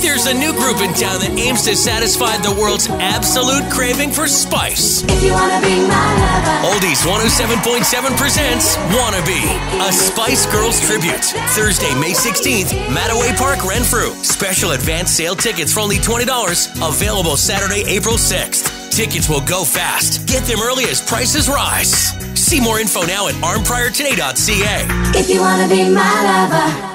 There's a new group in town that aims to satisfy the world's absolute craving for spice. If you wanna be my lover. Oldies 107.7 presents Wannabe, a Spice Girls tribute. Thursday, May 16th, Ma-Te-Way Park, Renfrew. Special advance sale tickets for only $20. Available Saturday, April 6th. Tickets will go fast. Get them early as prices rise. See more info now at arnpriortoday.ca. If you wanna be my lover.